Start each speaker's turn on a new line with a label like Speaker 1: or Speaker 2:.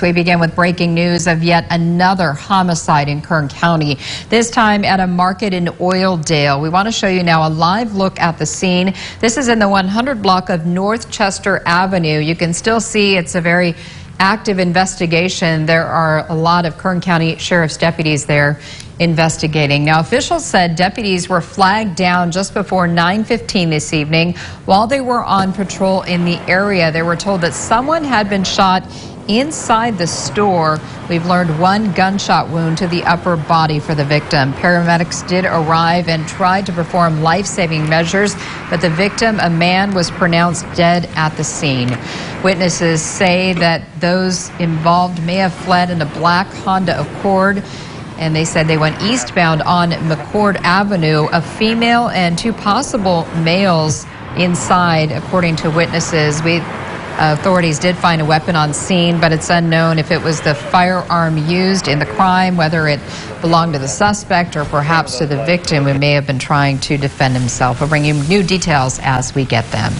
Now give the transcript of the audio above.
Speaker 1: We begin with breaking news of yet another homicide in Kern County, this time at a market in Oildale. We want to show you now a live look at the scene. This is in the 100 block of North Chester Avenue. You can still see it's a very active investigation. There are a lot of Kern County Sheriff's deputies there investigating. Now, officials said deputies were flagged down just before 9:15 this evening while they were on patrol in the area. They were told that someone had been shot Inside the store, we've learned one gunshot wound to the upper body for the victim. Paramedics did arrive and tried to perform life-saving measures, but the victim, a man, was pronounced dead at the scene. Witnesses say that those involved may have fled in a black Honda Accord and they said they went eastbound on McCord Avenue. A female and two possible males inside, according to witnesses. We Authorities did find a weapon on scene, but it's unknown if it was the firearm used in the crime, whether it belonged to the suspect or perhaps to the victim who may have been trying to defend himself. We'll bring you new details as we get them.